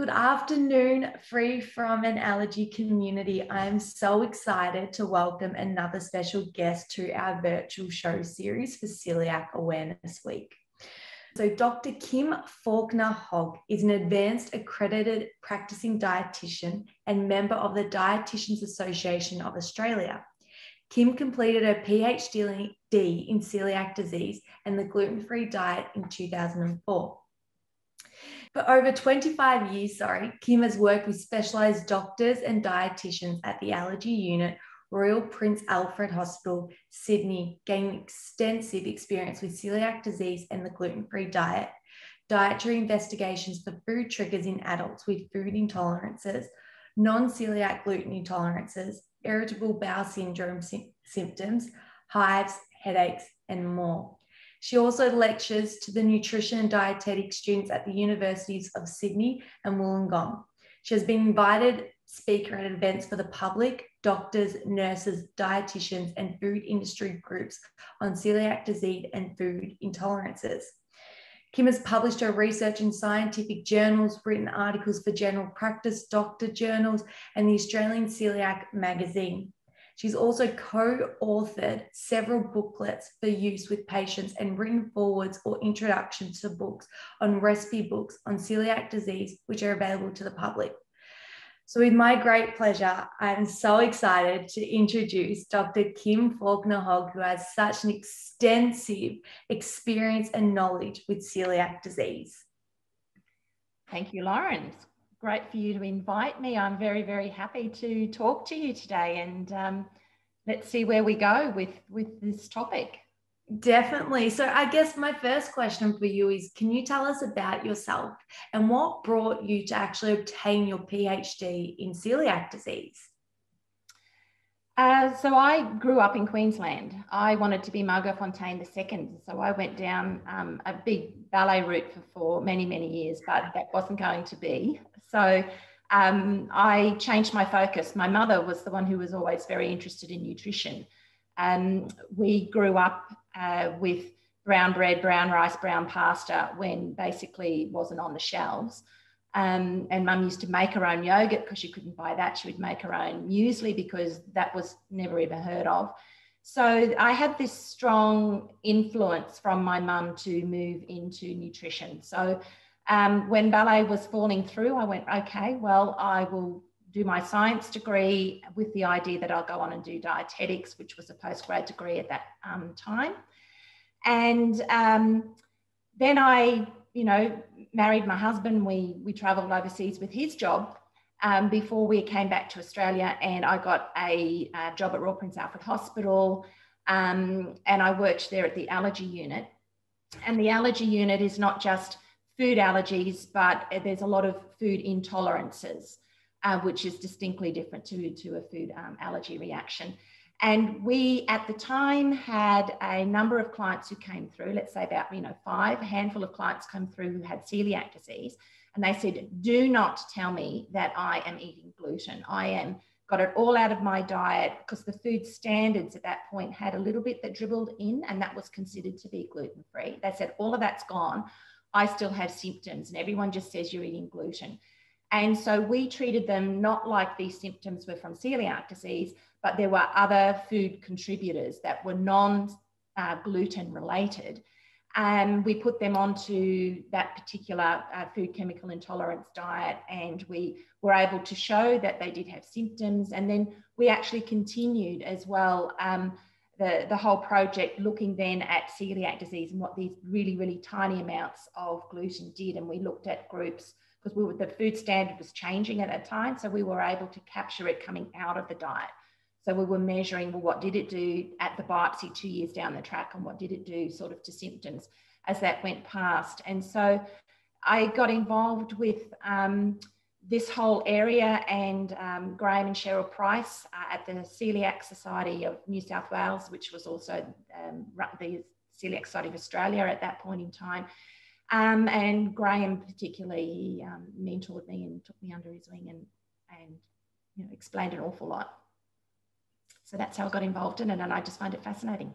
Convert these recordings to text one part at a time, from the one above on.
Good afternoon, free from an allergy community. I am so excited to welcome another special guest to our virtual show series for Celiac Awareness Week. So, Dr. Kim Faulkner Hogg is an advanced accredited practicing dietitian and member of the Dietitians Association of Australia. Kim completed her PhD in celiac disease and the gluten free diet in 2004. For over 25 years, sorry, Kim has worked with specialized doctors and dietitians at the allergy unit, Royal Prince Alfred Hospital, Sydney, gaining extensive experience with celiac disease and the gluten free diet, dietary investigations for food triggers in adults with food intolerances, non celiac gluten intolerances, irritable bowel syndrome sy- symptoms, hives, headaches, and more. She also lectures to the nutrition and dietetic students at the universities of Sydney and Wollongong. She has been invited speaker at events for the public, doctors, nurses, dietitians, and food industry groups on celiac disease and food intolerances. Kim has published her research in scientific journals, written articles for general practice, doctor journals, and the Australian Celiac magazine. She's also co authored several booklets for use with patients and written forwards or introductions to books on recipe books on celiac disease, which are available to the public. So, with my great pleasure, I'm so excited to introduce Dr. Kim Faulkner Hogg, who has such an extensive experience and knowledge with celiac disease. Thank you, Lauren great for you to invite me. I'm very, very happy to talk to you today, and um, let's see where we go with with this topic. Definitely. So, I guess my first question for you is Can you tell us about yourself and what brought you to actually obtain your PhD in celiac disease? Uh, so I grew up in Queensland. I wanted to be Margot Fonteyn II, so I went down um, a big ballet route for, for many, many years, but that wasn't going to be. So um, I changed my focus. My mother was the one who was always very interested in nutrition. Um, we grew up uh, with brown bread, brown rice, brown pasta when basically wasn't on the shelves. Um, and mum used to make her own yogurt because she couldn't buy that. She would make her own muesli because that was never even heard of. So I had this strong influence from my mum to move into nutrition. So um, when ballet was falling through, I went, okay, well, I will do my science degree with the idea that I'll go on and do dietetics, which was a postgrad degree at that um, time. And um, then I, you know, married my husband. We we travelled overseas with his job um, before we came back to Australia, and I got a, a job at Royal Prince Alfred Hospital, um, and I worked there at the allergy unit. And the allergy unit is not just food allergies, but there's a lot of food intolerances, uh, which is distinctly different to, to a food um, allergy reaction. And we, at the time, had a number of clients who came through, let's say about, you know, five, a handful of clients come through who had celiac disease. And they said, do not tell me that I am eating gluten. I am got it all out of my diet because the food standards at that point had a little bit that dribbled in and that was considered to be gluten free. They said, all of that's gone. I still have symptoms, and everyone just says you're eating gluten. And so we treated them not like these symptoms were from celiac disease, but there were other food contributors that were non uh, gluten related. And we put them onto that particular uh, food chemical intolerance diet, and we were able to show that they did have symptoms. And then we actually continued as well. Um, the, the whole project looking then at celiac disease and what these really, really tiny amounts of gluten did. And we looked at groups because we were, the food standard was changing at that time. So we were able to capture it coming out of the diet. So we were measuring, well, what did it do at the biopsy two years down the track and what did it do sort of to symptoms as that went past. And so I got involved with um, this whole area and um, Graham and Cheryl Price uh, at the Celiac Society of New South Wales, which was also um, the Celiac Society of Australia at that point in time. Um, and Graham particularly, he um, mentored me and took me under his wing and, and you know, explained an awful lot. So that's how I got involved in it, and I just find it fascinating.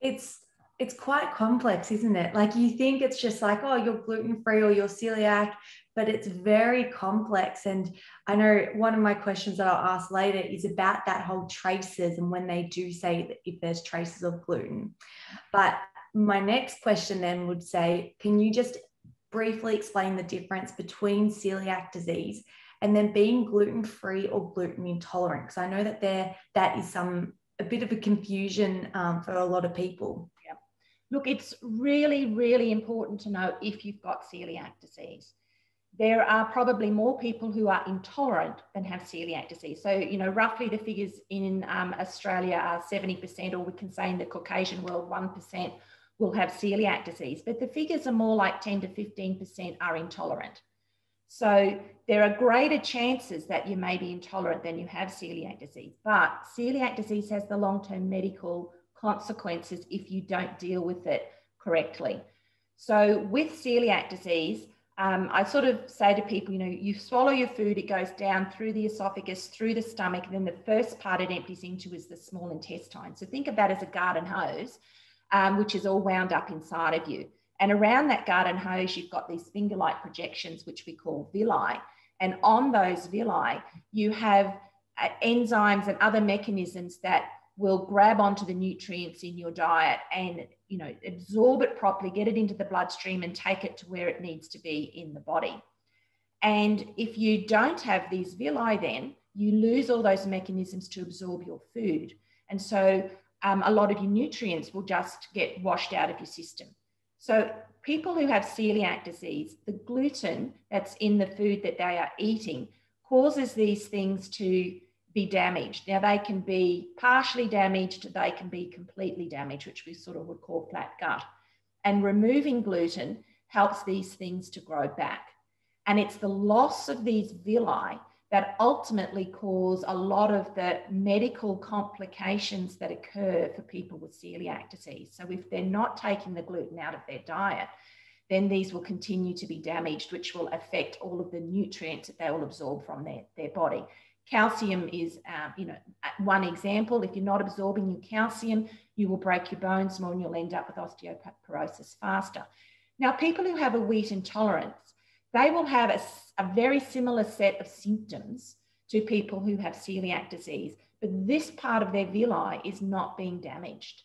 It's it's quite complex, isn't it? Like you think it's just like, oh, you're gluten free or you're celiac, but it's very complex. And I know one of my questions that I'll ask later is about that whole traces and when they do say that if there's traces of gluten. But my next question then would say, can you just briefly explain the difference between celiac disease and then being gluten free or gluten intolerant? Because I know that there that is some a bit of a confusion um, for a lot of people. Yeah. Look, it's really, really important to know if you've got celiac disease. There are probably more people who are intolerant than have celiac disease. So, you know, roughly the figures in um, Australia are 70%, or we can say in the Caucasian world, 1% will have celiac disease, but the figures are more like 10 to 15% are intolerant. So there are greater chances that you may be intolerant than you have celiac disease. But celiac disease has the long term medical consequences if you don't deal with it correctly. So with celiac disease, um, I sort of say to people, you know, you swallow your food, it goes down through the esophagus, through the stomach, and then the first part it empties into is the small intestine. So think of that as a garden hose, um, which is all wound up inside of you. And around that garden hose, you've got these finger like projections, which we call villi. And on those villi, you have uh, enzymes and other mechanisms that will grab onto the nutrients in your diet and you know absorb it properly get it into the bloodstream and take it to where it needs to be in the body and if you don't have these villi then you lose all those mechanisms to absorb your food and so um, a lot of your nutrients will just get washed out of your system so, people who have celiac disease, the gluten that's in the food that they are eating causes these things to be damaged. Now, they can be partially damaged, they can be completely damaged, which we sort of would call flat gut. And removing gluten helps these things to grow back. And it's the loss of these villi that ultimately cause a lot of the medical complications that occur for people with celiac disease. So, if they're not taking the gluten out of their diet, then these will continue to be damaged, which will affect all of the nutrients that they will absorb from their, their body. Calcium is, um, you know, one example. If you're not absorbing your calcium, you will break your bones more and you'll end up with osteoporosis faster. Now, people who have a wheat intolerance, they will have a, a very similar set of symptoms to people who have celiac disease, but this part of their villi is not being damaged.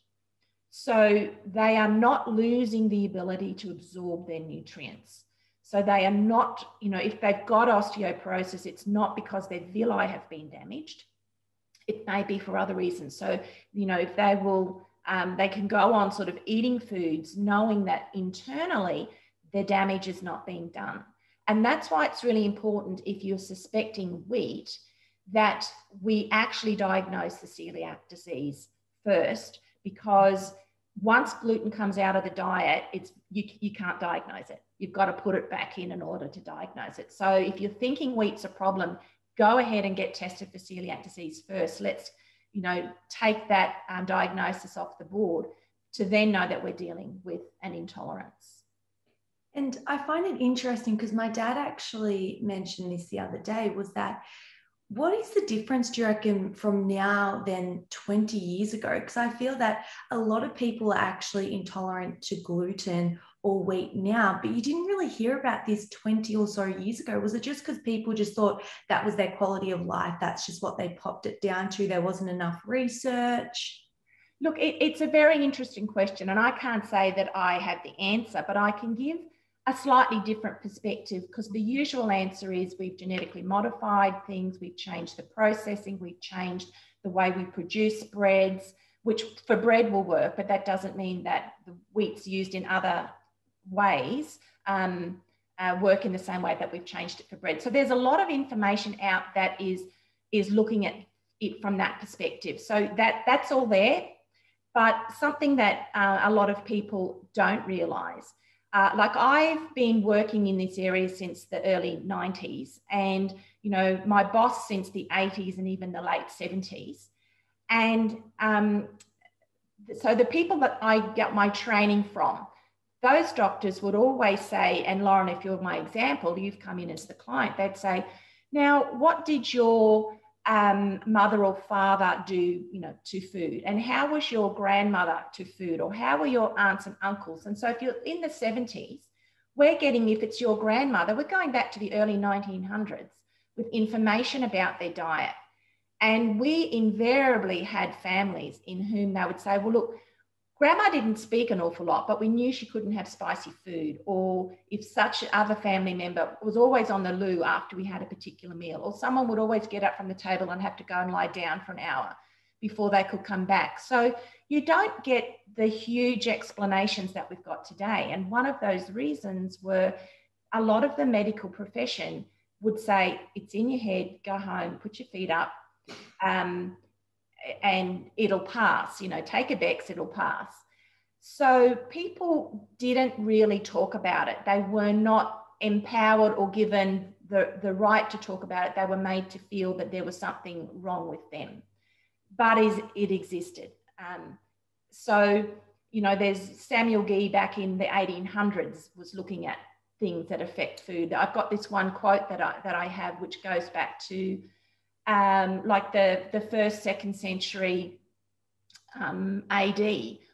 So they are not losing the ability to absorb their nutrients. So they are not, you know, if they've got osteoporosis, it's not because their villi have been damaged. It may be for other reasons. So, you know, if they will, um, they can go on sort of eating foods knowing that internally their damage is not being done. And that's why it's really important if you're suspecting wheat that we actually diagnose the celiac disease first, because once gluten comes out of the diet, it's you, you can't diagnose it. You've got to put it back in in order to diagnose it. So if you're thinking wheat's a problem, go ahead and get tested for celiac disease first. Let's, you know, take that um, diagnosis off the board to then know that we're dealing with an intolerance. And I find it interesting because my dad actually mentioned this the other day was that what is the difference, do you reckon, from now than 20 years ago? Because I feel that a lot of people are actually intolerant to gluten or wheat now, but you didn't really hear about this 20 or so years ago. Was it just because people just thought that was their quality of life? That's just what they popped it down to. There wasn't enough research. Look, it, it's a very interesting question, and I can't say that I have the answer, but I can give a slightly different perspective because the usual answer is we've genetically modified things, we've changed the processing, we've changed the way we produce breads, which for bread will work, but that doesn't mean that the wheats used in other ways um, uh, work in the same way that we've changed it for bread. So there's a lot of information out that is is looking at it from that perspective. So that that's all there, but something that uh, a lot of people don't realise uh, like I've been working in this area since the early 90s, and you know my boss since the 80s and even the late 70s, and um, so the people that I get my training from, those doctors would always say, and Lauren, if you're my example, you've come in as the client, they'd say, now what did your um, mother or father do, you know, to food? And how was your grandmother to food? Or how were your aunts and uncles? And so if you're in the 70s, we're getting, if it's your grandmother, we're going back to the early 1900s with information about their diet. And we invariably had families in whom they would say, well, look, grandma didn't speak an awful lot, but we knew she couldn't have spicy food. Or if such other family member was always on the loo after we had a particular meal, or someone would always get up from the table and have to go and lie down for an hour before they could come back. So you don't get the huge explanations that we've got today. And one of those reasons were a lot of the medical profession would say, it's in your head, go home, put your feet up, um, and it'll pass. You know, take a Bex, it'll pass. So people didn't really talk about it. They were not empowered or given the, the right to talk about it. They were made to feel that there was something wrong with them. But is, it existed. Um, so, you know, there's Samuel Gee back in the 1800s was looking at things that affect food. I've got this one quote that I, that I have, which goes back to um, like the, the first, second century um, AD,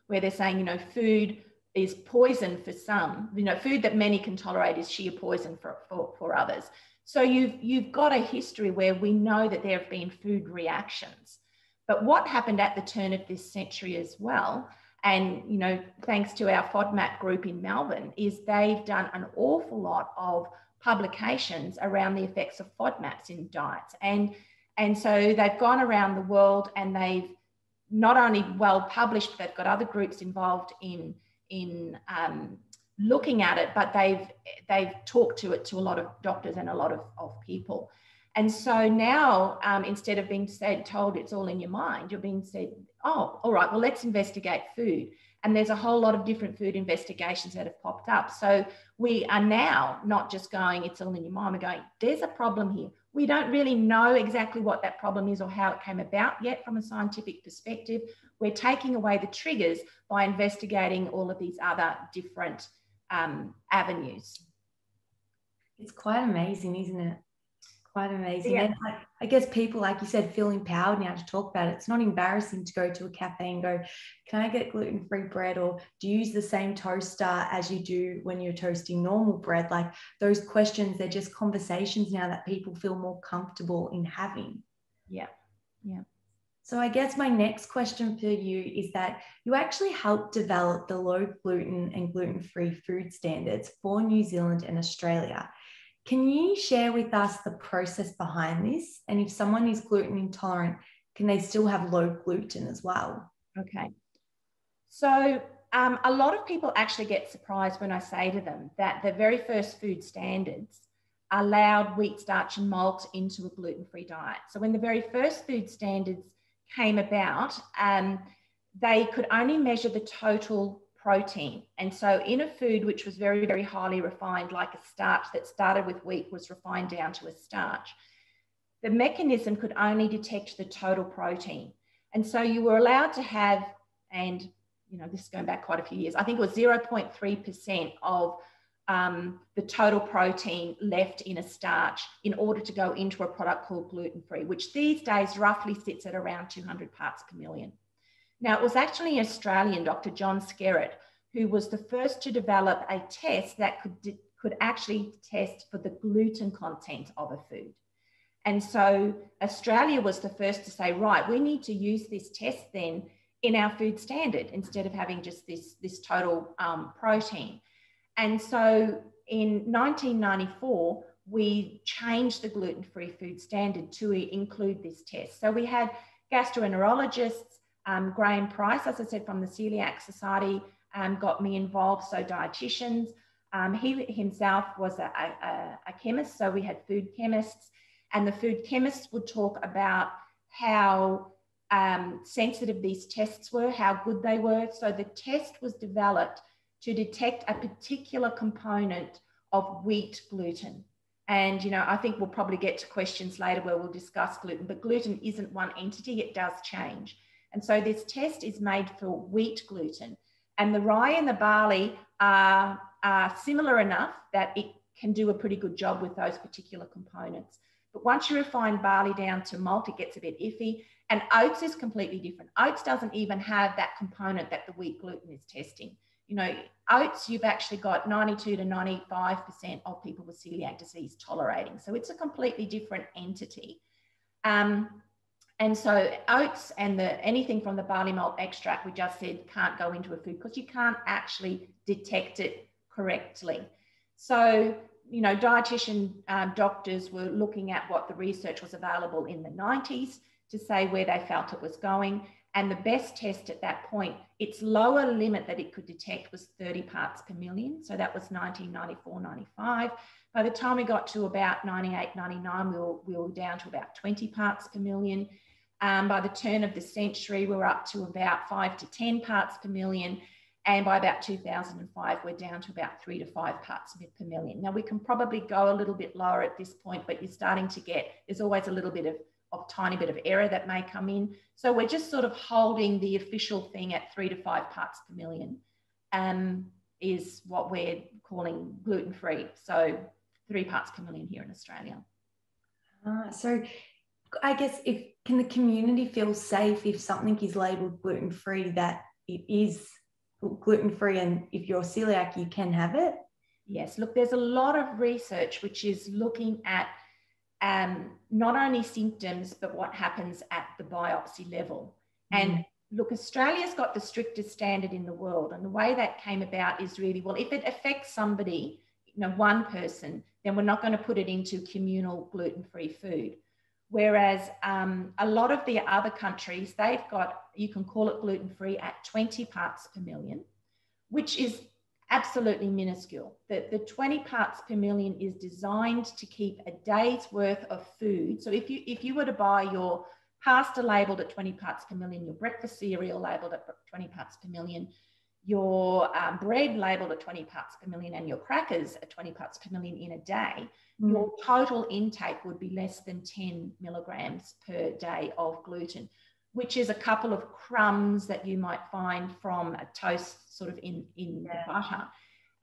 where they're saying, you know, food is poison for some, you know, food that many can tolerate is sheer poison for, for, for others. So you've, you've got a history where we know that there have been food reactions. But what happened at the turn of this century as well, and you know, thanks to our FODMAP group in Melbourne, is they've done an awful lot of publications around the effects of FODMAPs in diets. And and so they've gone around the world and they've not only well published, they've got other groups involved in, in um, looking at it, but they've, they've talked to it to a lot of doctors and a lot of, of people. And so now, um, instead of being said, told it's all in your mind, you're being said, oh, all right, well, let's investigate food. And there's a whole lot of different food investigations that have popped up. So we are now not just going, it's all in your mind, we're going, there's a problem here. We don't really know exactly what that problem is or how it came about yet from a scientific perspective. We're taking away the triggers by investigating all of these other different um, avenues. It's quite amazing, isn't it? Quite amazing. Yeah. And I, I, guess people, like you said, feel empowered now to talk about it. It's not embarrassing to go to a cafe and go, Can I get gluten free bread? Or do you use the same toaster as you do when you're toasting normal bread? Like those questions, they're just conversations now that people feel more comfortable in having. Yeah. Yeah. So I guess my next question for you is that you actually helped develop the low gluten and gluten free food standards for New Zealand and Australia. Can you share with us the process behind this? And if someone is gluten intolerant, can they still have low gluten as well? Okay. So, um, a lot of people actually get surprised when I say to them that the very first food standards allowed wheat, starch, and malt into a gluten free diet. So, when the very first food standards came about, um, they could only measure the total protein. And so in a food which was very, very highly refined, like a starch that started with wheat was refined down to a starch, the mechanism could only detect the total protein. And so you were allowed to have, and you know, this is going back quite a few years, I think it was 0.3% of um, the total protein left in a starch in order to go into a product called gluten free, which these days roughly sits at around 200 parts per million. Now, it was actually Australian Dr. John Skerritt who was the first to develop a test that could, could actually test for the gluten content of a food. And so Australia was the first to say, right, we need to use this test then in our food standard instead of having just this, this total um, protein. And so in 1994, we changed the gluten free food standard to include this test. So we had gastroenterologists, um, Graham Price, as I said, from the Celiac Society, um, got me involved. So dietitians. Um, he himself was a, a, a, chemist, so we had food chemists, and the food chemists would talk about how um, sensitive these tests were, how good they were. So the test was developed to detect a particular component of wheat gluten. And, you know, I think we'll probably get to questions later where we'll discuss gluten, but gluten isn't one entity, it does change. And so this test is made for wheat gluten. And the rye and the barley are, are similar enough that it can do a pretty good job with those particular components. But once you refine barley down to malt, it gets a bit iffy. And oats is completely different. Oats doesn't even have that component that the wheat gluten is testing. you know, oats, you've actually got 92 to 95% of people with celiac disease tolerating. So it's a completely different entity. Um, and so oats and the anything from the barley malt extract we just said can't go into a food because you can't actually detect it correctly. So you know, dietitian um, doctors were looking at what the research was available in the 90s to say where they felt it was going. And the best test at that point, its lower limit that it could detect was 30 parts per million. So that was 1994, 95. By the time we got to about 98, 99, we were, we were down to about 20 parts per million. Um, by the turn of the century, we were up to about five to 10 parts per million. And by about 2005, we're down to about three to five parts per million. Now, we can probably go a little bit lower at this point, but you're starting to get, there's always a little bit of, of tiny bit of error that may come in. So we're just sort of holding the official thing at three to five parts per million um, is what we're calling gluten-free. So three parts per million here in Australia. Uh, so I guess if can the community feel safe if something is labeled gluten-free that it is gluten free and if you're celiac, you can have it? Yes, look, there's a lot of research which is looking at um, not only symptoms, but what happens at the biopsy level. Mm-hmm. And look, Australia's got the strictest standard in the world. And the way that came about is really well, if it affects somebody, you know, one person, then we're not going to put it into communal gluten free food. Whereas um, a lot of the other countries, they've got, you can call it gluten free at 20 parts per million, which is absolutely minuscule. The, the 20 parts per million is designed to keep a day's worth of food. So if you, if you were to buy your pasta labeled at 20 parts per million, your breakfast cereal labeled at 20 parts per million, your um, bread labeled at 20 parts per million and your crackers at 20 parts per million in a day, mm. your total intake would be less than 10 milligrams per day of gluten, which is a couple of crumbs that you might find from a toast sort of in, in yeah. the butter.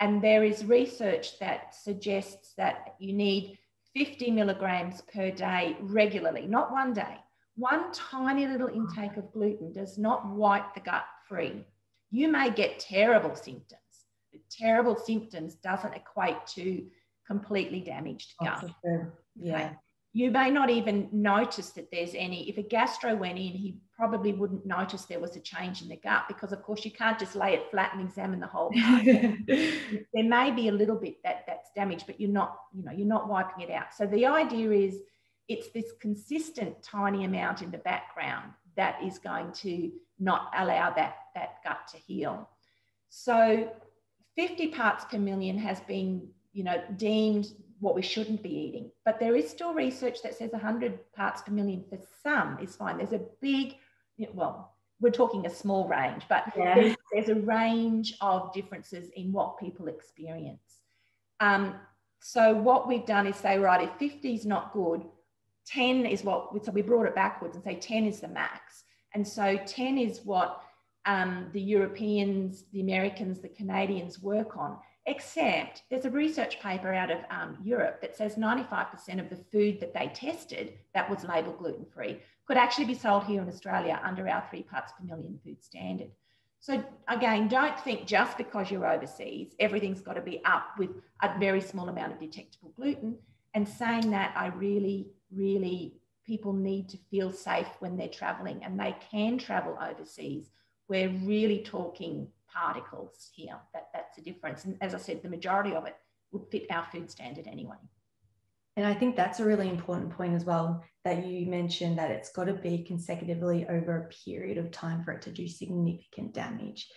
And there is research that suggests that you need 50 milligrams per day regularly, not one day. One tiny little intake of gluten does not wipe the gut free you may get terrible symptoms. But terrible symptoms doesn't equate to completely damaged oh, gut. Yeah. You may not even notice that there's any. If a gastro went in, he probably wouldn't notice there was a change in the gut because, of course, you can't just lay it flat and examine the whole there may be a little bit that that's damaged, but you're not, you know, you're not wiping it out. So the idea is it's this consistent tiny amount in the background that is going to not allow that, that gut to heal. So 50 parts per million has been, you know, deemed what we shouldn't be eating. But there is still research that says 100 parts per million for some is fine. There's a big, well, we're talking a small range, but yeah. there's, there's, a range of differences in what people experience. Um, so what we've done is say, right, if 50 is not good, 10 is what, so we brought it backwards and say 10 is the max. And so 10 is what um, the Europeans, the Americans, the Canadians work on, except there's a research paper out of um, Europe that says 95% of the food that they tested that was labeled gluten free could actually be sold here in Australia under our three parts per million food standard. So again, don't think just because you're overseas, everything's got to be up with a very small amount of detectable gluten. And saying that, I really, really people need to feel safe when they're traveling and they can travel overseas. We're really talking particles here. That, that's the difference. And as I said, the majority of it would fit our food standard anyway. And I think that's a really important point as well that you mentioned that it's got to be consecutively over a period of time for it to do significant damage.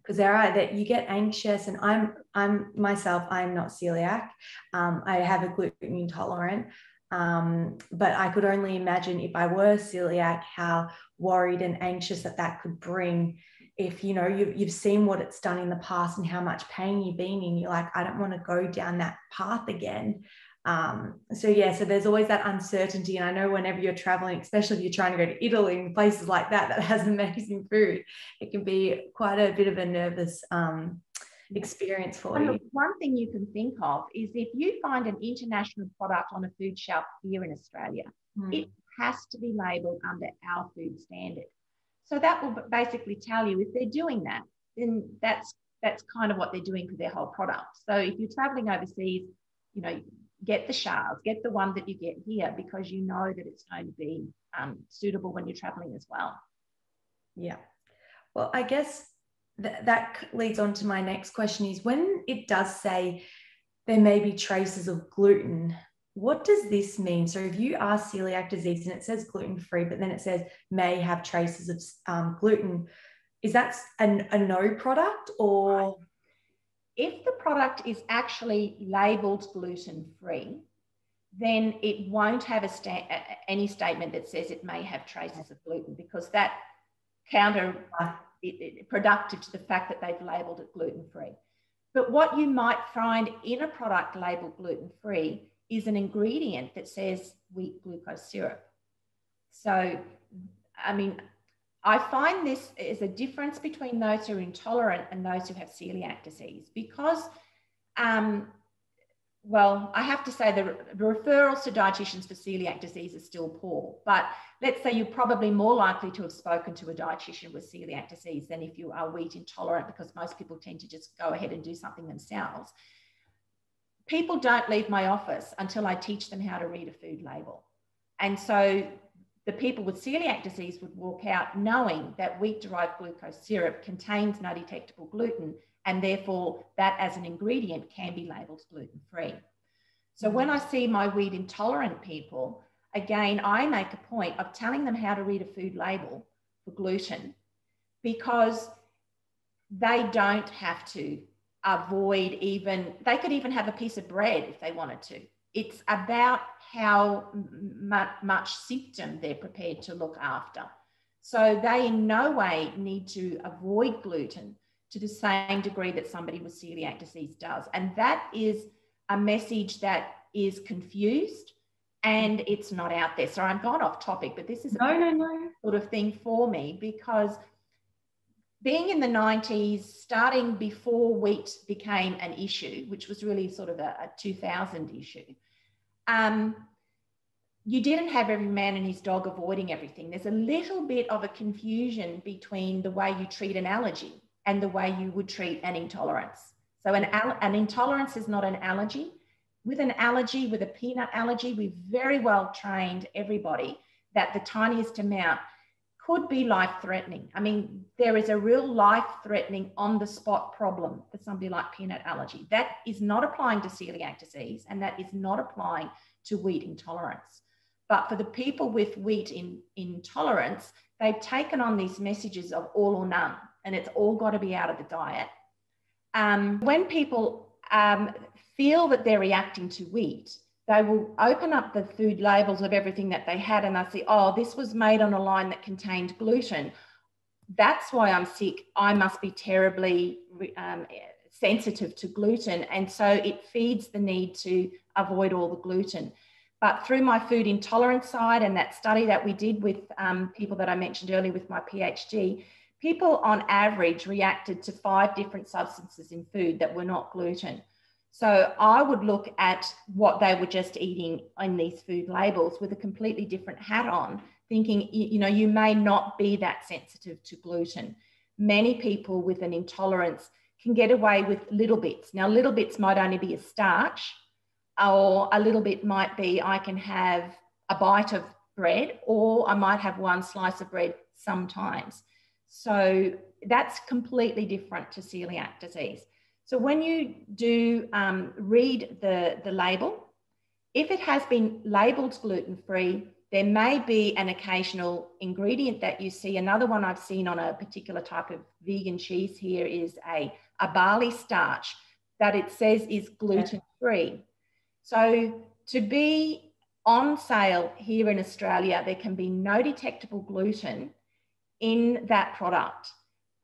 Because there are that you get anxious, and I'm I'm myself I'm not celiac. Um, I have a gluten intolerant, um, but I could only imagine if I were celiac, how worried and anxious that that could bring. If you know you've, you've seen what it's done in the past and how much pain you've been in, you're like, I don't want to go down that path again. Um, so yeah, so there's always that uncertainty, and I know whenever you're traveling, especially if you're trying to go to Italy and places like that that has amazing food, it can be quite a bit of a nervous um, experience for you. One thing you can think of is if you find an international product on a food shelf here in Australia, mm. it has to be labelled under our food standard. So that will basically tell you if they're doing that, then that's that's kind of what they're doing for their whole product. So if you're traveling overseas, you know, get the Schärs, get the one that you get here because you know that it's going to be um, suitable when you're traveling as well. Yeah. Well, I guess th- that leads on to my next question is when it does say there may be traces of gluten, what does this mean? So if you are celiac disease and it says gluten free, but then it says may have traces of um, gluten, is that an, a no product or? If the product is actually labeled gluten free, then it won't have a sta- any statement that says it may have traces of gluten because that counter productive to the fact that they've labeled it gluten free. But what you might find in a product labeled gluten free is an ingredient that says wheat glucose syrup. So, I mean, I find this is a difference between those who are intolerant and those who have celiac disease because, um, well, I have to say the, the referrals to dietitians for celiac disease are still poor. But let's say you're probably more likely to have spoken to a dietitian with celiac disease than if you are wheat intolerant because most people tend to just go ahead and do something themselves. People don't leave my office until I teach them how to read a food label. And so the people with celiac disease would walk out knowing that wheat derived glucose syrup contains no detectable gluten, and therefore that as an ingredient can be labeled gluten free. So when I see my wheat intolerant people, again, I make a point of telling them how to read a food label for gluten because they don't have to avoid even, they could even have a piece of bread if they wanted to. It's about how much symptom they're prepared to look after. So they in no way need to avoid gluten to the same degree that somebody with celiac disease does. And that is a message that is confused and it's not out there. So I'm gone off topic, but this is no, no, no. sort of thing for me because being in the 90s, starting before wheat became an issue, which was really sort of a, a 2000 issue, um, you didn't have every man and his dog avoiding everything. There's a little bit of a confusion between the way you treat an allergy and the way you would treat an intolerance. So, an, an intolerance is not an allergy. With an allergy, with a peanut allergy, we've very well trained everybody that the tiniest amount could be life threatening. I mean, there is a real life threatening on the spot problem for somebody like peanut allergy. That is not applying to celiac disease and that is not applying to wheat intolerance. But for the people with wheat in, intolerance, they've taken on these messages of all or none, and it's all got to be out of the diet. Um, when people um, feel that they're reacting to wheat, they will open up the food labels of everything that they had and they see, oh, this was made on a line that contained gluten. That's why I'm sick. I must be terribly um, sensitive to gluten. And so it feeds the need to avoid all the gluten. But through my food intolerance side and that study that we did with um, people that I mentioned earlier with my PhD, people on average reacted to five different substances in food that were not gluten. So I would look at what they were just eating in these food labels with a completely different hat on, thinking, you know, you may not be that sensitive to gluten. Many people with an intolerance can get away with little bits. Now, little bits might only be a starch, or a little bit might be I can have a bite of bread, or I might have one slice of bread sometimes. So that's completely different to celiac disease. So when you do um, read the, the label, if it has been labeled gluten-free, there may be an occasional ingredient that you see. Another one I've seen on a particular type of vegan cheese here is a, a barley starch that it says is gluten-free. So to be on sale here in Australia, there can be no detectable gluten in that product.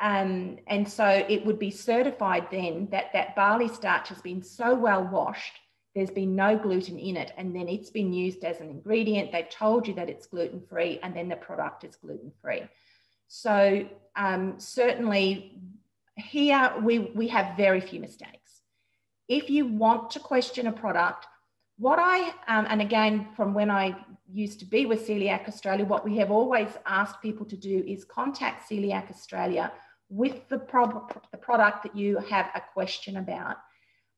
Um, and so it would be certified then that that barley starch has been so well washed, there's been no gluten in it, and then it's been used as an ingredient. They've told you that it's gluten free, and then the product is gluten free. So um, certainly here we, we have very few mistakes. If you want to question a product, what I, um, and again, from when I used to be with Celiac Australia, what we have always asked people to do is contact Celiac Australia with the, pro- the product that you have a question about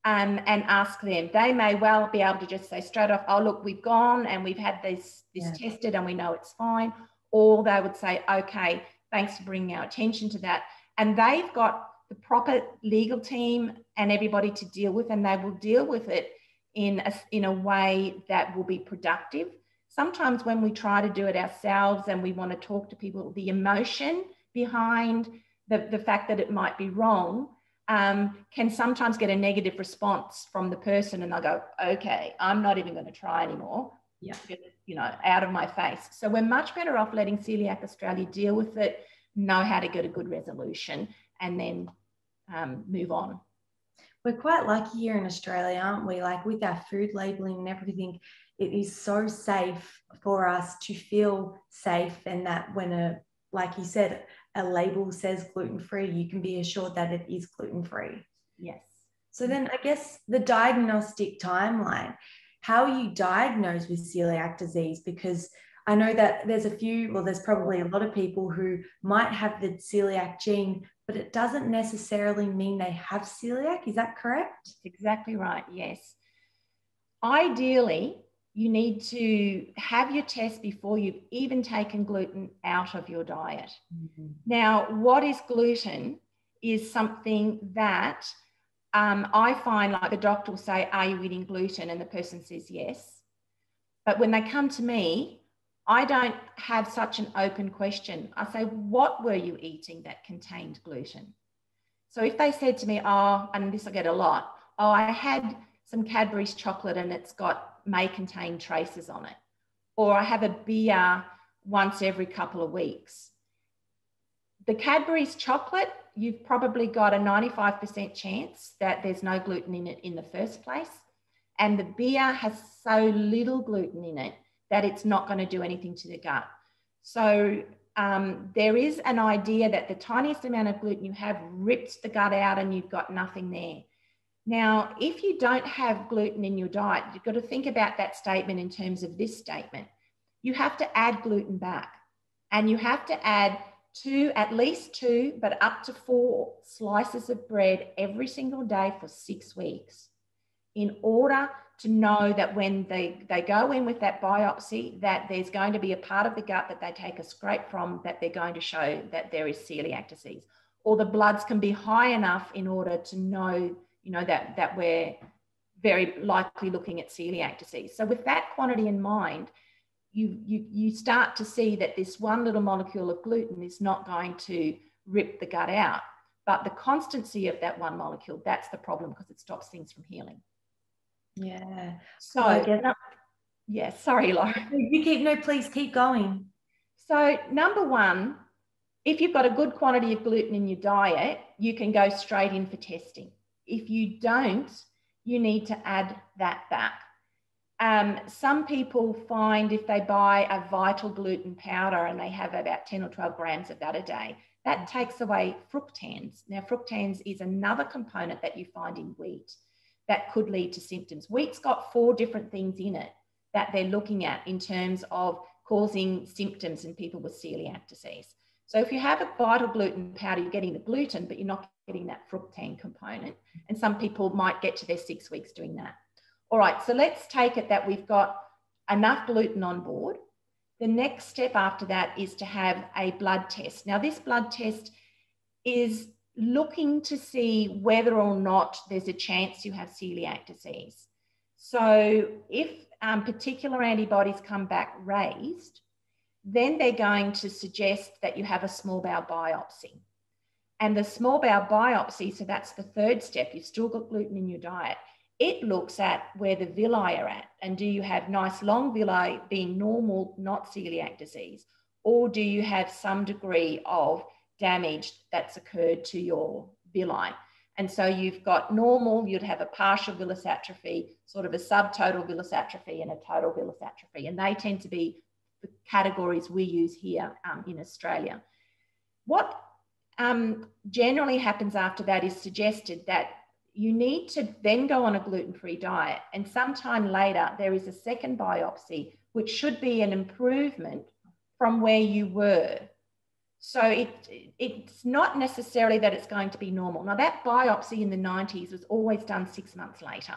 um, and ask them. They may well be able to just say straight off, oh, look, we've gone and we've had this, this yeah. tested and we know it's fine. Or they would say, okay, thanks for bringing our attention to that. And they've got the proper legal team and everybody to deal with, and they will deal with it in a, in a way that will be productive. Sometimes when we try to do it ourselves and we want to talk to people, the emotion behind the, the fact that it might be wrong um, can sometimes get a negative response from the person and they'll go, okay, I'm not even going to try anymore. Yeah. You know, out of my face. So we're much better off letting Celiac Australia deal with it, know how to get a good resolution, and then um, move on. We're quite lucky here in Australia, aren't we? Like with our food labeling and everything, it is so safe for us to feel safe, and that when a, like you said, a label says gluten free, you can be assured that it is gluten free. Yes. So then I guess the diagnostic timeline, how are you diagnosed with celiac disease? Because I know that there's a few, well, there's probably a lot of people who might have the celiac gene, but it doesn't necessarily mean they have celiac. Is that correct? Exactly right. Yes. Ideally, you need to have your test before you've even taken gluten out of your diet. Mm-hmm. Now, what is gluten is something that um, I find like the doctor will say, Are you eating gluten? And the person says yes. But when they come to me, I don't have such an open question. I say, What were you eating that contained gluten? So if they said to me, Oh, and this I get a lot, oh, I had some Cadbury's chocolate and it's got may contain traces on it. Or I have a beer once every couple of weeks. The Cadbury's chocolate, you've probably got a 95% chance that there's no gluten in it in the first place. And the beer has so little gluten in it that it's not going to do anything to the gut. So um, there is an idea that the tiniest amount of gluten you have rips the gut out and you've got nothing there. Now, if you don't have gluten in your diet, you've got to think about that statement in terms of this statement. You have to add gluten back and you have to add two, at least two, but up to four slices of bread every single day for six weeks in order to know that when they, they go in with that biopsy, that there's going to be a part of the gut that they take a scrape from that they're going to show that there is celiac disease. Or the bloods can be high enough in order to know you know, that, that we're very likely looking at celiac disease. So with that quantity in mind, you, you, you start to see that this one little molecule of gluten is not going to rip the gut out. But the constancy of that one molecule, that's the problem because it stops things from healing. Yeah. So, I well, yeah, sorry, Laura. You keep, no, please keep going. So, number one, if you've got a good quantity of gluten in your diet, you can go straight in for testing. If you don't, you need to add that back. Um, some people find if they buy a vital gluten powder and they have about 10 or 12 grams of that a day, that takes away fructans. Now, fructans is another component that you find in wheat that could lead to symptoms. Wheat's got four different things in it that they're looking at in terms of causing symptoms in people with celiac disease. So if you have a vital gluten powder, you're getting the gluten, but you're not getting that fructan component. And some people might get to their six weeks doing that. All right, so let's take it that we've got enough gluten on board. The next step after that is to have a blood test. Now, this blood test is looking to see whether or not there's a chance you have celiac disease. So, if um, particular antibodies come back raised, then they're going to suggest that you have a small bowel biopsy. And the small bowel biopsy, so that's the third step, you've still got gluten in your diet. It looks at where the villi are at. And do you have nice long villi being normal, not celiac disease? Or do you have some degree of damage that's occurred to your villi? And so you've got normal, you'd have a partial villus atrophy, sort of a subtotal villus atrophy, and a total villus atrophy. And they tend to be the categories we use here um, in Australia. What um, generally happens after that is suggested that you need to then go on a gluten free diet. And sometime later, there is a second biopsy, which should be an improvement from where you were. So it, it's not necessarily that it's going to be normal. Now, that biopsy in the 90s was always done six months later,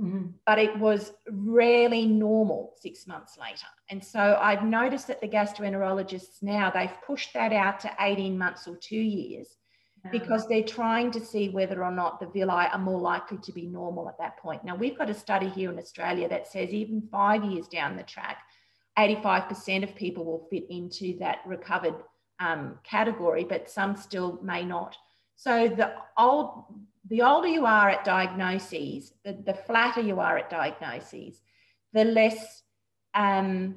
mm-hmm. but it was rarely normal six months later. And so I've noticed that the gastroenterologists now, they've pushed that out to 18 months or two years because they're trying to see whether or not the villi are more likely to be normal at that point. Now, we've got a study here in Australia that says even five years down the track, 85% of people will fit into that recovered um, category, but some still may not. So the old, the older you are at diagnoses, the, the flatter you are at diagnoses, the less um,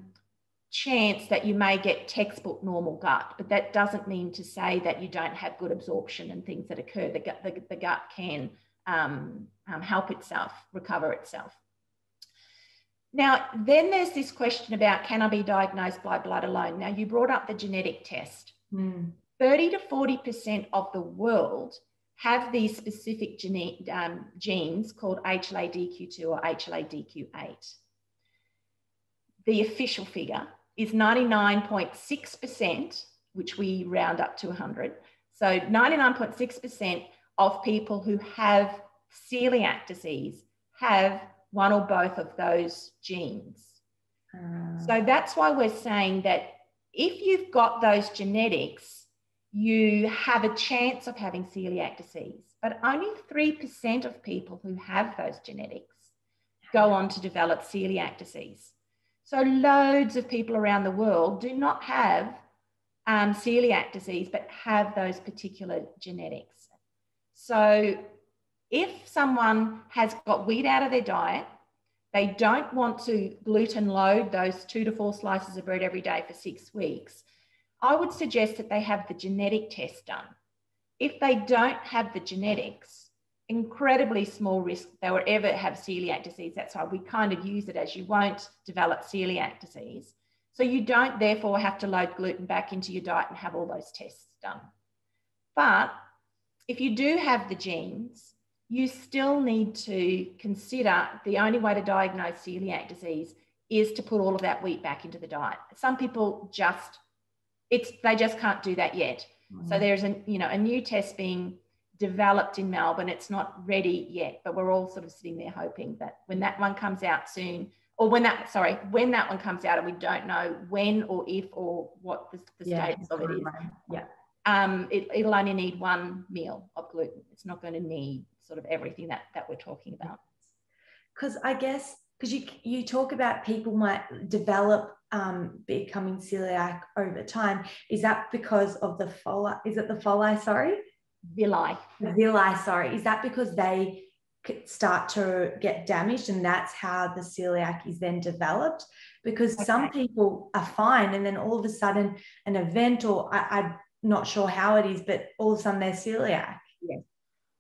chance that you may get textbook normal gut, but that doesn't mean to say that you don't have good absorption and things that occur. The gut, the, the gut can um, um, help itself, recover itself. Now, then there's this question about can I be diagnosed by blood alone? Now, you brought up the genetic test. Mm. 30 to 40% of the world have these specific gene, um, genes called HLA-DQ2 or HLA-DQ8. The official figure is 99.6%, which we round up to 100. So 99.6% of people who have celiac disease have one or both of those genes. Uh. So that's why we're saying that if you've got those genetics, you have a chance of having celiac disease. But only 3% of people who have those genetics go on to develop celiac disease. So, loads of people around the world do not have um, celiac disease, but have those particular genetics. So, if someone has got wheat out of their diet, they don't want to gluten load those two to four slices of bread every day for six weeks, I would suggest that they have the genetic test done. If they don't have the genetics, incredibly small risk they will ever have celiac disease. That's why we kind of use it as you won't develop celiac disease. So you don't therefore have to load gluten back into your diet and have all those tests done. But if you do have the genes, you still need to consider the only way to diagnose celiac disease is to put all of that wheat back into the diet. Some people just it's they just can't do that yet. Mm-hmm. So there's a you know a new test being developed in Melbourne. It's not ready yet, but we're all sort of sitting there hoping that when that one comes out soon, or when that, sorry, when that one comes out and we don't know when or if or what the, the yeah, status of it is. Yeah. Um, it, it'll only need one meal of gluten. It's not going to need sort of everything that, that we're talking about. Because I guess, because you, you talk about people might develop um, becoming celiac over time. Is that because of the foli? Is it the foli? Sorry, villi. Villi, sorry. Is that because they start to get damaged and that's how the celiac is then developed? Because okay. some people are fine and then all of a sudden an event, or I, I'm not sure how it is, but all of a sudden they're celiac. Yes.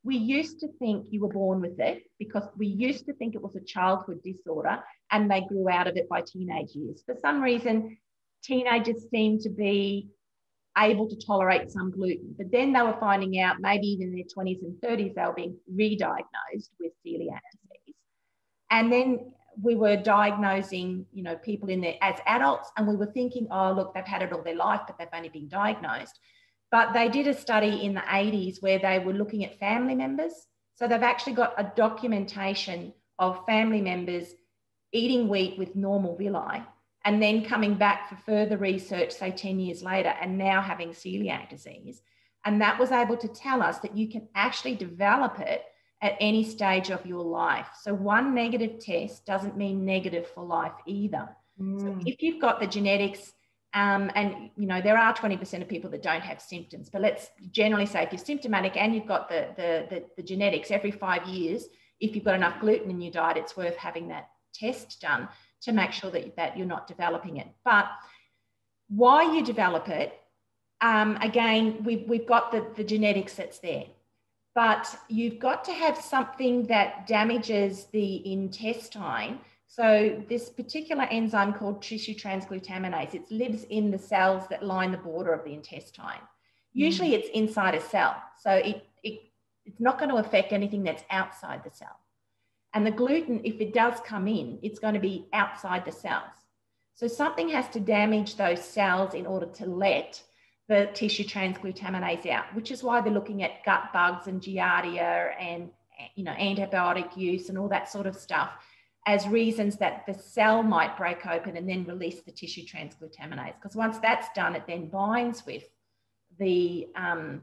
We used to think you were born with it because we used to think it was a childhood disorder and they grew out of it by teenage years. For some reason, teenagers seem to be able to tolerate some gluten. But then they were finding out maybe even in their 20s and 30s, they were being re diagnosed with celiac disease. And then we were diagnosing, you know, people in there as adults, and we were thinking, oh, look, they've had it all their life, but they've only been diagnosed. But they did a study in the 80s where they were looking at family members. So they've actually got a documentation of family members eating wheat with normal villi and then coming back for further research, say 10 years later, and now having celiac disease. And that was able to tell us that you can actually develop it at any stage of your life. So one negative test doesn't mean negative for life either. Mm. So if you've got the genetics, um, and you know there are 20% of people that don't have symptoms, but let's generally say if you're symptomatic and you've got the, the, the, the genetics every five years, if you've got enough gluten in your diet, it's worth having that test done to make sure that, that you're not developing it. But why you develop it, um, again, we've, we've got the, the genetics that's there. But you've got to have something that damages the intestine. So this particular enzyme called tissue transglutaminase, it lives in the cells that line the border of the intestine. Usually mm. it's inside a cell. So it, it, it's not going to affect anything that's outside the cell. And the gluten, if it does come in, it's going to be outside the cells. So something has to damage those cells in order to let the tissue transglutaminase out, which is why they're looking at gut bugs and giardia and you know antibiotic use and all that sort of stuff as reasons that the cell might break open and then release the tissue transglutaminase. Because once that's done, it then binds with the um,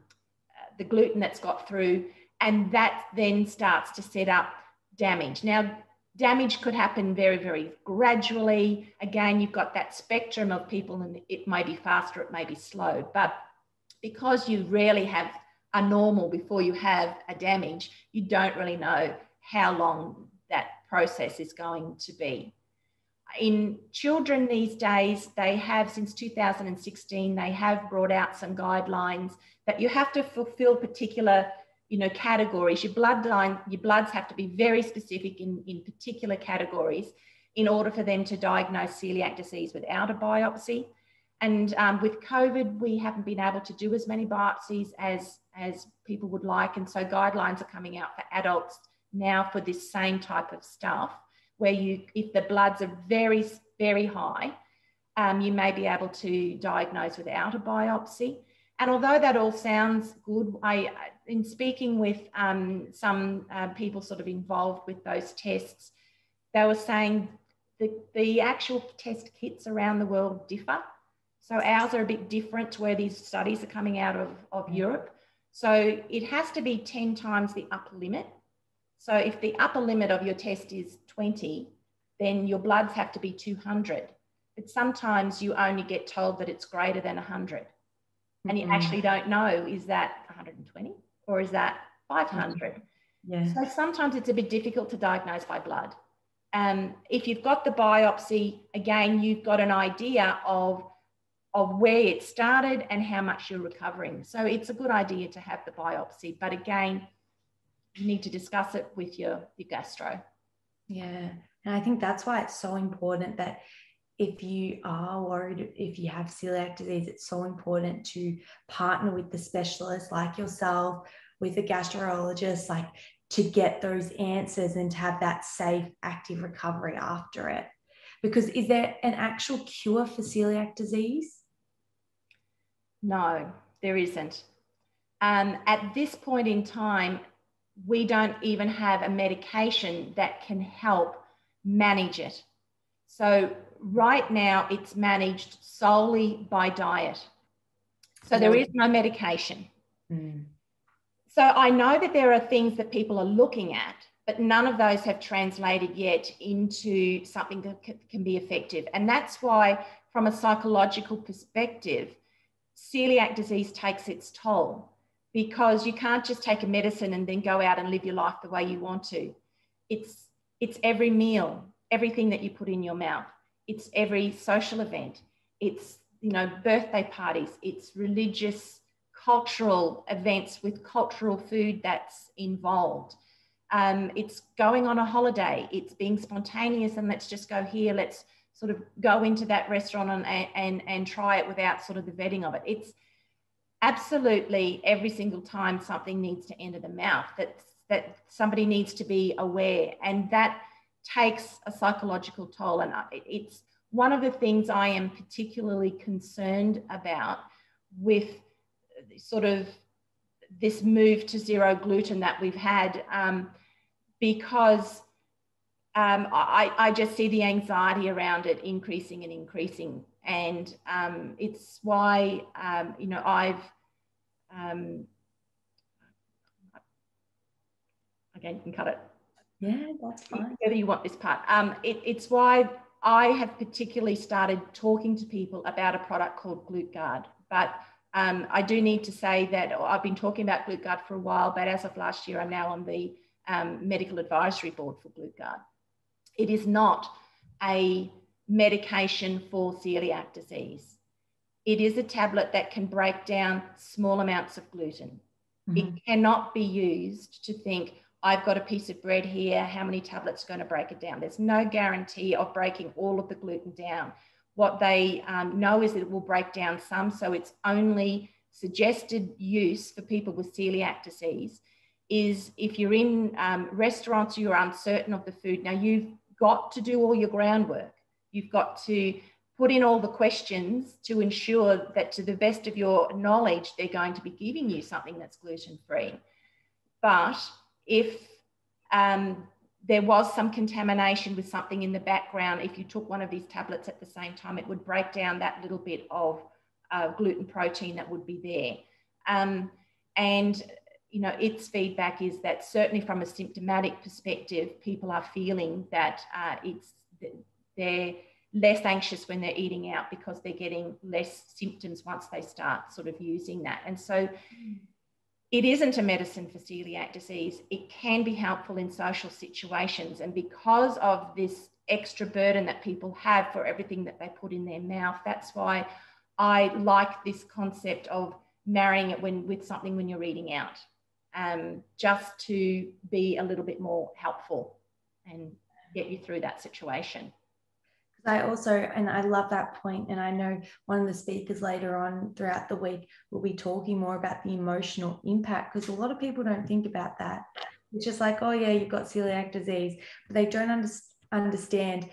the gluten that's got through, and that then starts to set up damage. Now, damage could happen very, very gradually. Again, you've got that spectrum of people, and it may be faster, it may be slow. But because you rarely have a normal before you have a damage, you don't really know how long process is going to be. In children these days, they have, since 2016, they have brought out some guidelines that you have to fulfill particular you know, categories. Your bloodline, your bloods have to be very specific in, in particular categories in order for them to diagnose celiac disease without a biopsy. And um, with COVID, we haven't been able to do as many biopsies as, as people would like. And so guidelines are coming out for adults now for this same type of stuff, where you, if the bloods are very, very high, um, you may be able to diagnose without a biopsy. And although that all sounds good, I, in speaking with um, some uh, people sort of involved with those tests, they were saying the, the actual test kits around the world differ. So ours are a bit different to where these studies are coming out of, of Europe. So it has to be 10 times the upper limit. So if the upper limit of your test is 20, then your bloods have to be 200. But sometimes you only get told that it's greater than 100 and you mm-hmm. actually don't know is that 120 or is that 500 yeah so sometimes it's a bit difficult to diagnose by blood. Um, if you've got the biopsy again you've got an idea of of where it started and how much you're recovering. So it's a good idea to have the biopsy. But again you need to discuss it with your your gastro yeah and i think that's why it's so important that if you are worried if you have celiac disease, it's so important to partner with the specialist like yourself, with a gastrologist, like to get those answers and to have that safe, active recovery after it. Because is there an actual cure for celiac disease? No, there isn't. Um, at this point in time, we don't even have a medication that can help manage it. So right now it's managed solely by diet. So there is no medication. Mm. So I know that there are things that people are looking at, but none of those have translated yet into something that can be effective. And that's why, from a psychological perspective, celiac disease takes its toll because you can't just take a medicine and then go out and live your life the way you want to. It's, it's every meal, everything that you put in your mouth it's every social event, it's you know birthday parties, it's religious, cultural events with cultural food that's involved. Um, it's going on a holiday, it's being spontaneous and let's just go here, let's sort of go into that restaurant and, and, and try it without sort of the vetting of it. It's absolutely every single time something needs to enter the mouth that, that somebody needs to be aware and that takes a psychological toll. And it's one of the things I am particularly concerned about with sort of this move to zero gluten that we've had, um, because um, I, I, just see the anxiety around it increasing and increasing. And um, it's why, um, you know, I've, um, again, you can cut it. Yeah, that's fine. Whether you want this part. Um, it, it's why I have particularly started talking to people about a product called GluteGuard. But um, I do need to say that I've been talking about GluteGuard for a while, but as of last year, I'm now on the um, medical advisory board for GluteGuard. It is not a medication for celiac disease. It is a tablet that can break down small amounts of gluten. Mm-hmm. It cannot be used to think, I've got a piece of bread here, how many tablets are going to break it down? There's no guarantee of breaking all of the gluten down. What they um, know is that it will break down some, so it's only suggested use for people with celiac disease is if you're in um, restaurants, you're uncertain of the food. Now, you've got to do all your groundwork. You've got to put in all the questions to ensure that to the best of your knowledge, they're going to be giving you something that's gluten free. But if um, there was some contamination with something in the background, if you took one of these tablets at the same time, it would break down that little bit of uh, gluten protein that would be there. Um, and you know, its feedback is that certainly from a symptomatic perspective, people are feeling that uh, it's they're less anxious when they're eating out because they're getting less symptoms once they start sort of using that. And so it isn't a medicine for celiac disease. It can be helpful in social situations. And because of this extra burden that people have for everything that they put in their mouth, that's why I like this concept of marrying it when, with something when you're eating out, um, just to be a little bit more helpful and get you through that situation. I also, and I love that point, and I know one of the speakers later on throughout the week will be talking more about the emotional impact because a lot of people don't think about that. It's just like, oh, yeah, you've got celiac disease, but they don't under- understand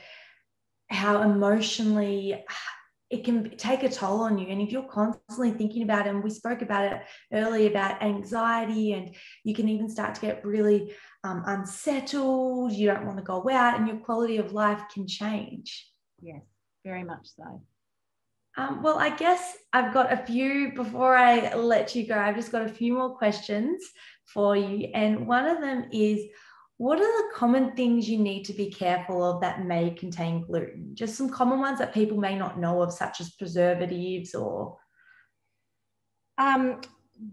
how emotionally it can take a toll on you. And if you're constantly thinking about it, and we spoke about it earlier about anxiety, and you can even start to get really um, unsettled, you don't want to go out, and your quality of life can change. Yes, very much so. Um, well, I guess I've got a few before I let you go. I've just got a few more questions for you. And one of them is what are the common things you need to be careful of that may contain gluten? Just some common ones that people may not know of, such as preservatives or. Um,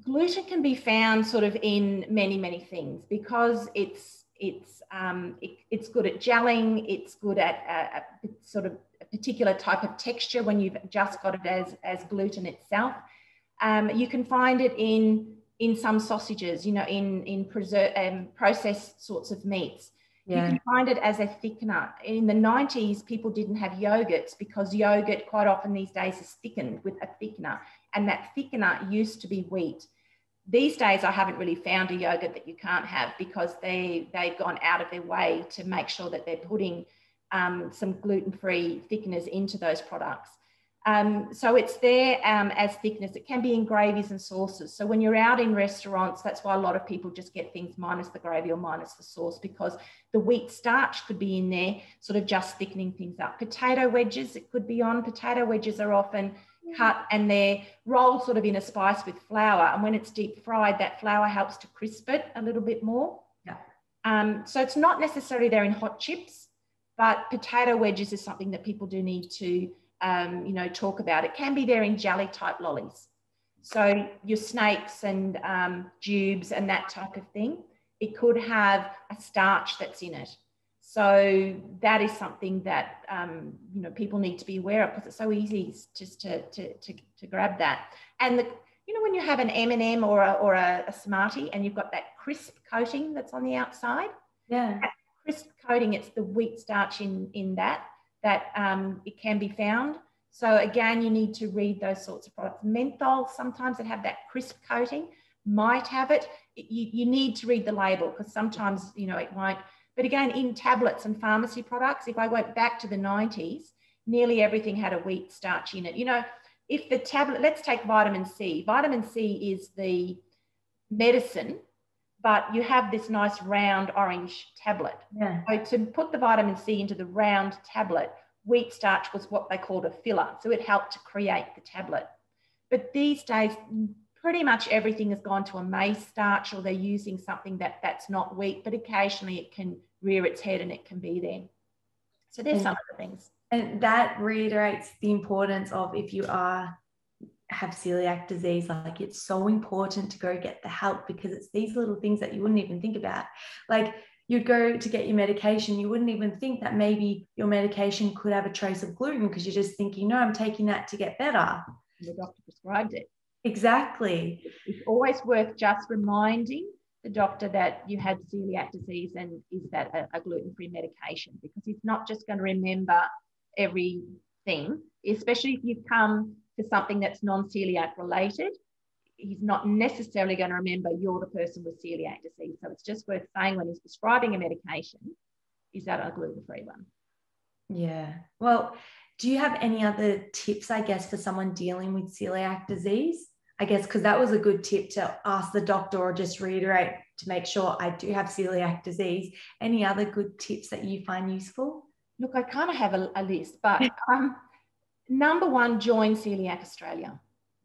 gluten can be found sort of in many, many things because it's it's um, it, it's good at gelling. It's good at a, a, sort of a particular type of texture when you've just got it as as gluten itself. Um, you can find it in in some sausages, you know, in in preser- um, processed sorts of meats. Yeah. You can find it as a thickener. In the 90s, people didn't have yogurts because yogurt quite often these days is thickened with a thickener, and that thickener used to be wheat these days I haven't really found a yogurt that you can't have because they they've gone out of their way to make sure that they're putting um, some gluten-free thickeners into those products. Um, so it's there um, as thickness. It can be in gravies and sauces. So when you're out in restaurants, that's why a lot of people just get things minus the gravy or minus the sauce because the wheat starch could be in there, sort of just thickening things up. Potato wedges, it could be on. Potato wedges are often cut and they're rolled sort of in a spice with flour. And when it's deep fried, that flour helps to crisp it a little bit more. Yeah. Um, so it's not necessarily there in hot chips, but potato wedges is something that people do need to, um, you know, talk about. It can be there in jelly type lollies. So your snakes and um, jubes and that type of thing. It could have a starch that's in it. So that is something that um, you know people need to be aware of because it's so easy just to, to, to, to grab that. And the, you know when you have an M&M or a, or a, a Smartie and you've got that crisp coating that's on the outside. Yeah. That crisp coating, it's the wheat starch in, in that that um, it can be found. So again, you need to read those sorts of products. Menthol, sometimes that have that crisp coating, might have it. You, you need to read the label because sometimes, you know, it won't but again, in tablets and pharmacy products, if I went back to the 90s, nearly everything had a wheat starch in it. You know, if the tablet, let's take vitamin C. Vitamin C is the medicine, but you have this nice round orange tablet. Yeah. So to put the vitamin C into the round tablet, wheat starch was what they called a filler. So it helped to create the tablet. But these days, pretty much everything has gone to a maize starch or they're using something that that's not wheat, but occasionally it can rear its head and it can be there. So there's some of the things. And that reiterates the importance of if you are have celiac disease, like it's so important to go get the help because it's these little things that you wouldn't even think about. Like you'd go to get your medication, you wouldn't even think that maybe your medication could have a trace of gluten because you're just thinking, no, I'm taking that to get better. The doctor prescribed it. Exactly. It's always worth just reminding the doctor that you had celiac disease and is that a, a gluten free medication because he's not just going to remember everything, especially if you've come to something that's non celiac related. He's not necessarily going to remember you're the person with celiac disease. So it's just worth saying when he's prescribing a medication, is that a gluten free one? Yeah. Well, do you have any other tips, I guess, for someone dealing with celiac disease? I guess because that was a good tip to ask the doctor or just reiterate to make sure I do have celiac disease. Any other good tips that you find useful? Look, I kind of have a, a list, but um, number one, join Coeliac Australia.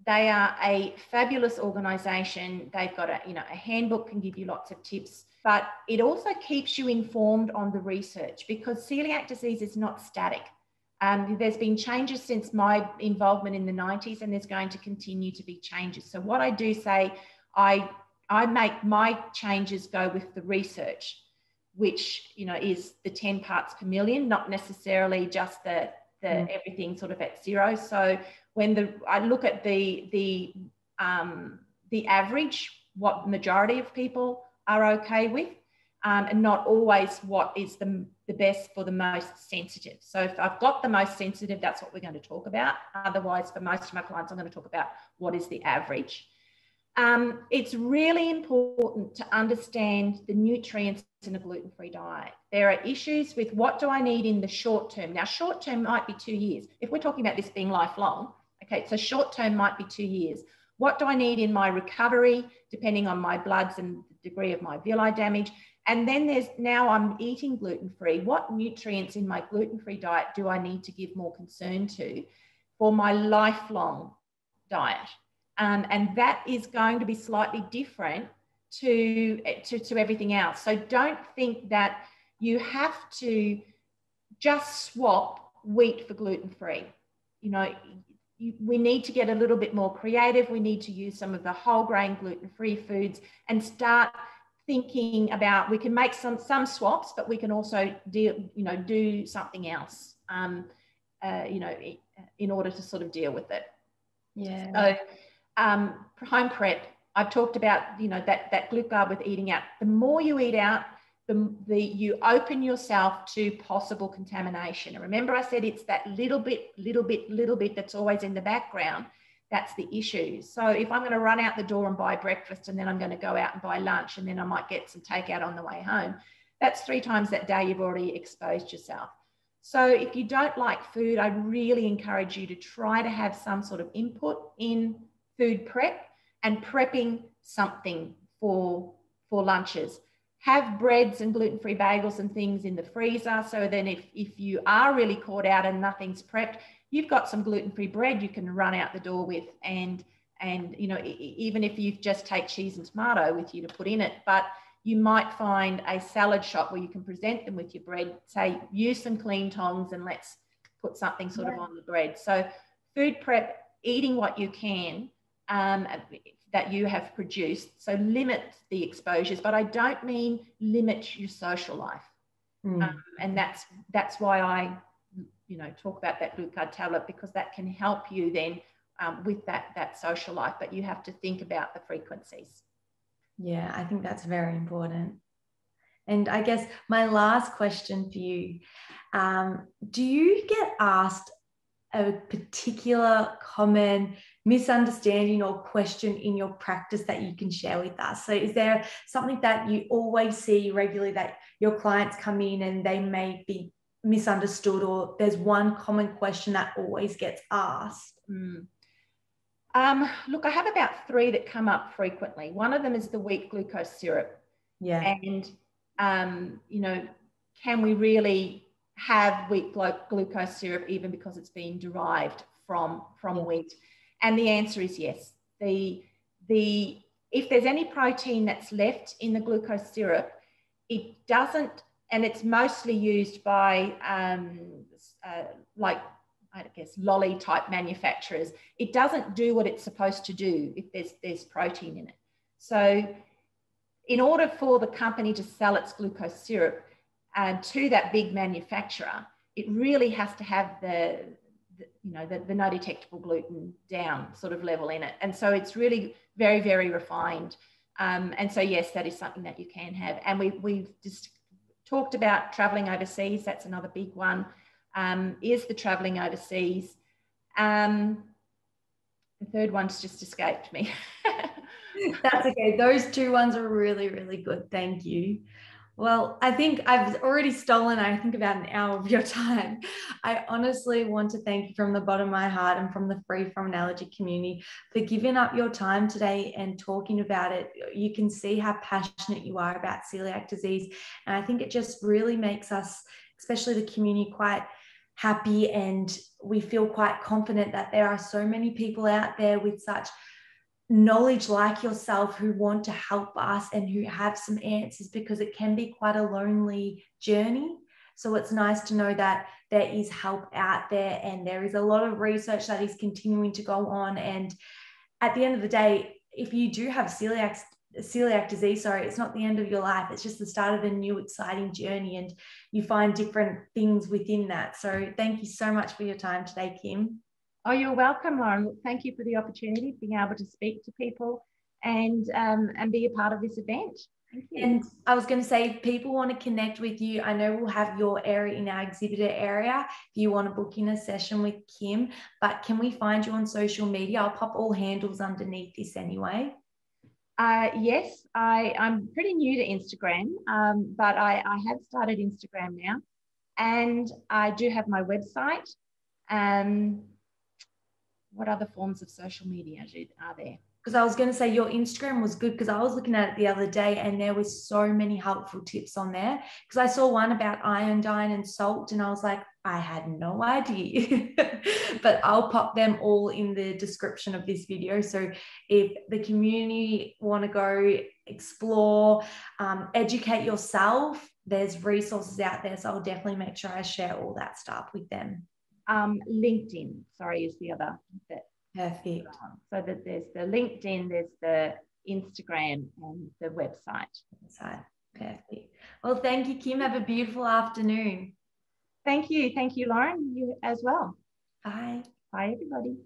They are a fabulous organisation. They've got a you know a handbook can give you lots of tips, but it also keeps you informed on the research because celiac disease is not static. Um, there's been changes since my involvement in the 90s, and there's going to continue to be changes. So, what I do say, I, I make my changes go with the research, which you know is the 10 parts per million, not necessarily just the, the mm. everything sort of at zero. So, when the I look at the the um, the average, what majority of people are okay with, um, and not always what is the, the best for the most sensitive. So if I've got the most sensitive, that's what we're going to talk about. Otherwise, for most of my clients, I'm going to talk about what is the average. Um, it's really important to understand the nutrients in a gluten-free diet. There are issues with what do I need in the short term. Now, short term might be two years. If we're talking about this being lifelong, okay, so short term might be two years. What do I need in my recovery, depending on my bloods and degree of my villi damage? And then there's now I'm eating gluten free. What nutrients in my gluten free diet do I need to give more concern to for my lifelong diet? Um, and that is going to be slightly different to, to, to everything else. So don't think that you have to just swap wheat for gluten free. You know, we need to get a little bit more creative. We need to use some of the whole grain gluten free foods and start thinking about we can make some some swaps, but we can also deal, you know, do something else, um, uh, you know, in order to sort of deal with it. Yeah. So, um, home prep. I've talked about, you know, that that glucose with eating out. The more you eat out, the, the you open yourself to possible contamination. And remember, I said it's that little bit, little bit, little bit that's always in the background that's the issue. So if I'm going to run out the door and buy breakfast and then I'm going to go out and buy lunch and then I might get some takeout on the way home, that's three times that day you've already exposed yourself. So if you don't like food, I really encourage you to try to have some sort of input in food prep and prepping something for for lunches. Have breads and gluten-free bagels and things in the freezer. So then if, if you are really caught out and nothing's prepped, you've got some gluten-free bread you can run out the door with and and you know even if you just take cheese and tomato with you to put in it but you might find a salad shop where you can present them with your bread say use some clean tongs and let's put something sort yeah. of on the bread so food prep eating what you can um, that you have produced so limit the exposures but i don't mean limit your social life mm. um, and that's that's why i you know, talk about that GluteGuard tablet because that can help you then um, with that, that social life, but you have to think about the frequencies. Yeah, I think that's very important. And I guess my last question for you um, do you get asked a particular common misunderstanding or question in your practice that you can share with us? So, is there something that you always see regularly that your clients come in and they may be misunderstood or there's one common question that always gets asked? Mm. Um, look, I have about three that come up frequently. One of them is the wheat glucose syrup. Yeah. And, um, you know, can we really have wheat glucose syrup even because it's been derived from, from wheat? And the answer is yes. The, the, if there's any protein that's left in the glucose syrup, it doesn't and it's mostly used by um, uh, like I guess lolly type manufacturers. It doesn't do what it's supposed to do if there's there's protein in it. So, in order for the company to sell its glucose syrup uh, to that big manufacturer, it really has to have the, the you know the, the no detectable gluten down sort of level in it, and so it's really very very refined. Um, and so yes, that is something that you can have, and we we've just talked about traveling overseas. That's another big one. Um, is the traveling overseas? Um, the third one's just escaped me. That's okay. Those two ones are really, really good. Thank you. Well, I think I've already stolen, I think, about an hour of your time. I honestly want to thank you from the bottom of my heart and from the Free From an Allergy community for giving up your time today and talking about it. You can see how passionate you are about celiac disease. And I think it just really makes us, especially the community, quite happy and we feel quite confident that there are so many people out there with such knowledge like yourself who want to help us and who have some answers because it can be quite a lonely journey. So it's nice to know that there is help out there and there is a lot of research that is continuing to go on. And at the end of the day, if you do have celiac celiac disease, sorry, it's not the end of your life. It's just the start of a new exciting journey and you find different things within that. So thank you so much for your time today, Kim. Oh, you're welcome, Lauren. Thank you for the opportunity of being able to speak to people and um, and be a part of this event. And I was going to say, if people want to connect with you, I know we'll have your area in our exhibitor area if you want to book in a session with Kim. But can we find you on social media? I'll pop all handles underneath this anyway. Uh, yes, I, I'm pretty new to Instagram, um, but I, I have started Instagram now. And I do have my website. Um, what other forms of social media are there? Because I was going to say your Instagram was good because I was looking at it the other day and there was so many helpful tips on there. Because I saw one about iodine and salt and I was like, I had no idea. but I'll pop them all in the description of this video. So if the community want to go explore, um, educate yourself, there's resources out there. So I'll definitely make sure I share all that stuff with them um, LinkedIn, sorry, is the other. Perfect. So that there's the LinkedIn, there's the Instagram and the website. Website. Perfect. Well, thank you, Kim. Have a beautiful afternoon. Thank you. Thank you, Lauren. You as well. Bye. Bye, everybody.